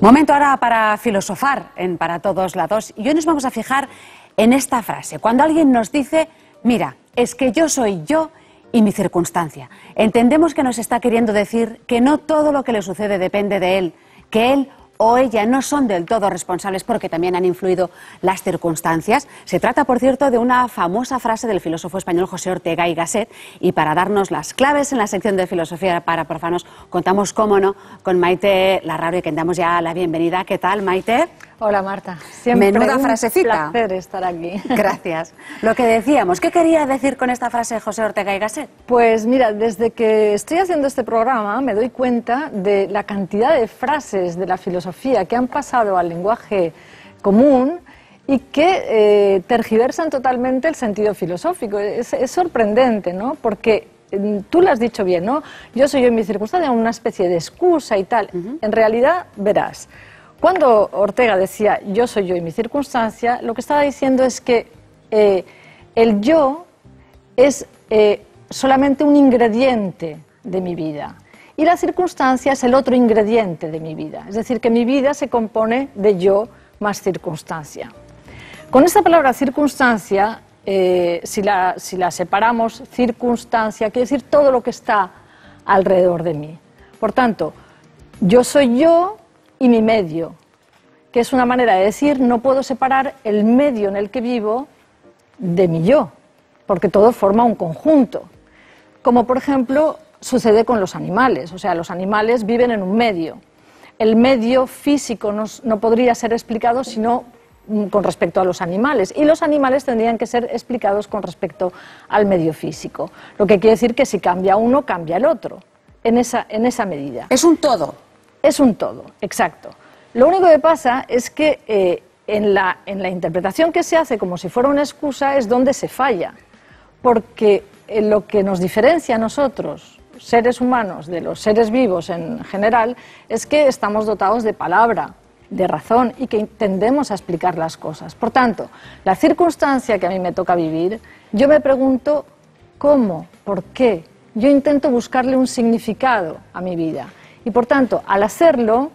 Momento ahora para filosofar en Para Todos Lados. Y hoy nos vamos a fijar en esta frase. Cuando alguien nos dice, mira, es que yo soy yo y mi circunstancia. Entendemos que nos está queriendo decir que no todo lo que le sucede depende de él, que él o ella no son del todo responsables porque también han influido las circunstancias. Se trata, por cierto, de una famosa frase del filósofo español José Ortega y Gasset. Y para darnos las claves en la sección de filosofía para profanos, contamos, cómo no, con Maite Larrabre, que damos ya la bienvenida. ¿Qué tal, Maite? Hola Marta, siempre Menuda un frasecita. placer estar aquí. Gracias. Lo que decíamos, ¿qué quería decir con esta frase de José Ortega y Gasset? Pues mira, desde que estoy haciendo este programa me doy cuenta de la cantidad de frases de la filosofía que han pasado al lenguaje común y que eh, tergiversan totalmente el sentido filosófico. Es, es sorprendente, ¿no? Porque mm, tú lo has dicho bien, ¿no? Yo soy yo en mi circunstancia, una especie de excusa y tal. En realidad, verás, cuando Ortega decía yo soy yo y mi circunstancia, lo que estaba diciendo es que eh, el yo es eh, solamente un ingrediente de mi vida y la circunstancia es el otro ingrediente de mi vida. Es decir, que mi vida se compone de yo más circunstancia. Con esta palabra circunstancia, eh, si, la, si la separamos, circunstancia quiere decir todo lo que está alrededor de mí. Por tanto, yo soy yo y mi medio, que es una manera de decir no puedo separar el medio en el que vivo de mi yo, porque todo forma un conjunto. Como por ejemplo sucede con los animales, o sea, los animales viven en un medio. El medio físico no, no podría ser explicado sino mm, con respecto a los animales y los animales tendrían que ser explicados con respecto al medio físico. Lo que quiere decir que si cambia uno, cambia el otro, en esa, en esa medida. Es un todo. Es un todo, exacto. Lo único que pasa es que eh, en, la, interpretación que se hace como si fuera una excusa es donde se falla, porque eh, lo que nos diferencia a nosotros, seres humanos, de los seres vivos en general, es que estamos dotados de palabra, de razón y que tendemos a explicar las cosas. Por tanto, la circunstancia que a mí me toca vivir, yo me pregunto cómo, por qué. Yo intento buscarle un significado a mi vida. Y por tanto, al hacerlo,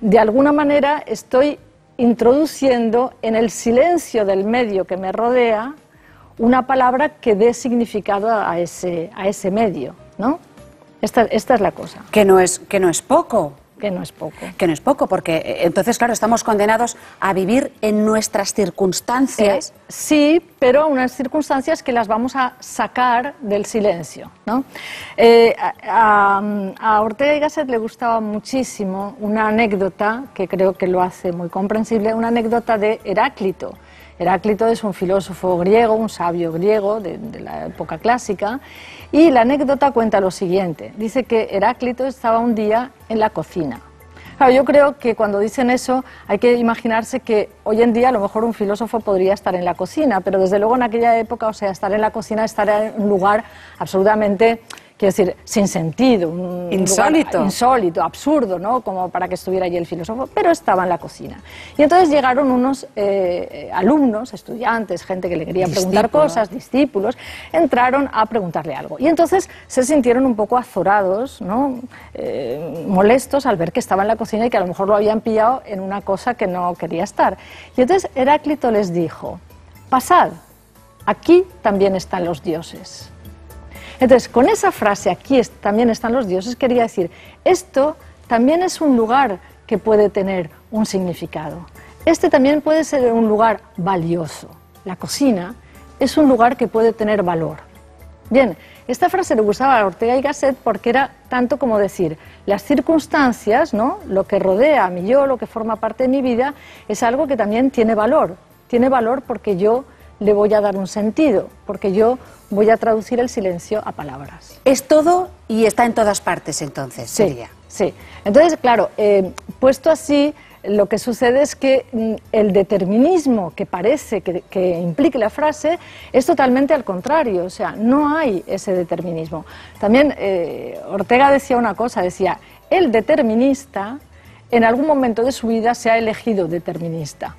de alguna manera estoy introduciendo en el silencio del medio que me rodea una palabra que dé significado a ese, a ese medio, ¿no? Esta, esta, es la cosa. Que no es, que no es poco. Que no es poco. Que no es poco, porque eh, entonces, claro, estamos condenados a vivir en nuestras circunstancias. Eh, sí, pero unas circunstancias que las vamos a sacar del silencio. ¿no? Eh, a, a, Ortega y Gasset le gustaba muchísimo una anécdota, que creo que lo hace muy comprensible, una anécdota de Heráclito. Heráclito es un filósofo griego, un sabio griego de, la época clásica, y la anécdota cuenta lo siguiente. Dice que Heráclito estaba un día en la cocina. Yo creo que cuando dicen eso hay que imaginarse que hoy en día a lo mejor un filósofo podría estar en la cocina, pero desde luego en aquella época, o sea, estar en la cocina, estar en un lugar absolutamente quiero decir, sin sentido, un insólito. insólito, absurdo, ¿no? Como para que estuviera allí el filósofo, pero estaba en la cocina. Y entonces llegaron unos eh, alumnos, estudiantes, gente que le quería preguntar cosas, discípulos, entraron a preguntarle algo. Y entonces se sintieron un poco azorados, ¿no? Eh, molestos al ver que estaba en la cocina y que a lo mejor lo habían pillado en una cosa que no quería estar. Y entonces Heráclito les dijo, pasad, aquí también están los dioses. Entonces, con esa frase, aquí también están los dioses, quería decir, esto también es un lugar que puede tener un significado. Este también puede ser un lugar valioso. La cocina es un lugar que puede tener valor. Bien, esta frase le gustaba a Ortega y Gasset porque era tanto como decir, las circunstancias, ¿no? lo que rodea a mi yo, lo que forma parte de mi vida, es algo que también tiene valor. Tiene valor porque yo le voy a dar un sentido, porque yo voy a traducir el silencio a palabras. Es todo y está en todas partes entonces, sí, sería. Sí, entonces, claro, eh, puesto así, lo que sucede es que mm, el determinismo que parece que, que, implique la frase es totalmente al contrario, o sea, no hay ese determinismo. También eh, Ortega decía una cosa, decía, el determinista en algún momento de su vida se ha elegido determinista.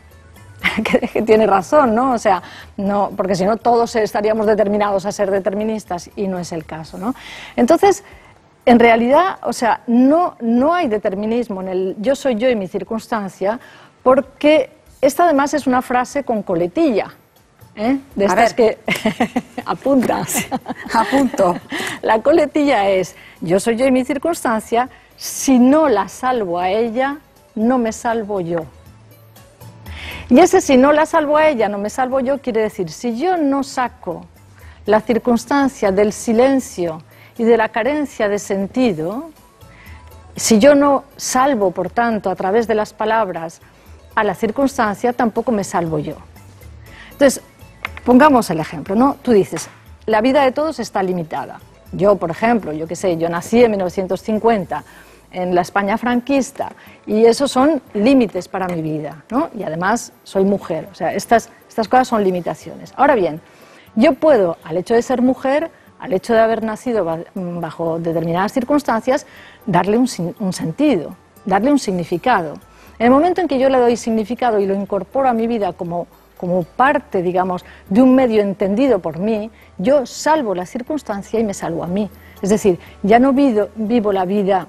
que, que, tiene razón, ¿no? O sea, no, porque si no todos estaríamos determinados a ser deterministas y no es el caso, ¿no? Entonces, en realidad, o sea, no, no hay determinismo en el yo soy yo y mi circunstancia, porque esta además es una frase con coletilla. ¿eh? De estas que apuntas. Apunto. La coletilla es yo soy yo y mi circunstancia, si no la salvo a ella, no me salvo yo. Y ese si no la salvo a ella, no me salvo yo, quiere decir, si yo no saco la circunstancia del silencio y de la carencia de sentido, si yo no salvo, por tanto, a través de las palabras a la circunstancia, tampoco me salvo yo. Entonces, pongamos el ejemplo, ¿no? Tú dices, la vida de todos está limitada. Yo, por ejemplo, yo qué sé, yo nací en 1950 en la España franquista y esos son límites para mi vida, ¿no? Y además soy mujer, o sea, estas, estas cosas son limitaciones. Ahora bien, yo puedo, al hecho de ser mujer, al hecho de haber nacido bajo determinadas circunstancias, darle un, sentido, darle un significado. En el momento en que yo le doy significado y lo incorporo a mi vida como, como parte, digamos, de un medio entendido por mí, yo salvo la circunstancia y me salvo a mí. Es decir, ya no vivo, vivo la vida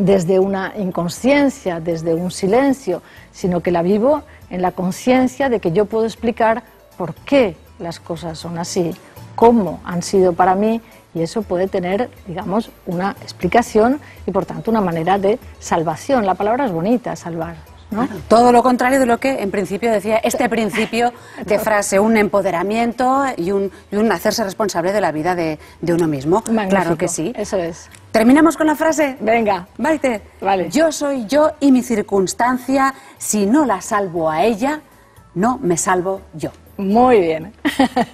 desde una inconsciencia, desde un silencio, sino que la vivo en la conciencia de que yo puedo explicar por qué las cosas son así, cómo han sido para mí y eso puede tener, digamos, una explicación y por tanto una manera de salvación. La palabra es bonita, salvar. ¿No? Todo lo contrario de lo que en principio decía este principio de frase, un empoderamiento y un, hacerse responsable de la vida de, uno mismo. Claro que sí. Eso es. ¿Terminamos con la frase? Venga. Maite, vale. yo soy yo y mi circunstancia, si no la salvo a ella, no me salvo yo. Muy bien.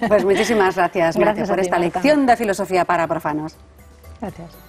Pues muchísimas gracias, gracias por esta lección de filosofía para profanos. Gracias.